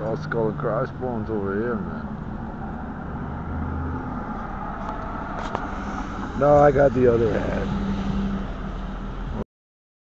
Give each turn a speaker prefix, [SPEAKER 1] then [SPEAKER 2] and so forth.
[SPEAKER 1] It's all skull and crossbones over here, man. No, I got the other hand.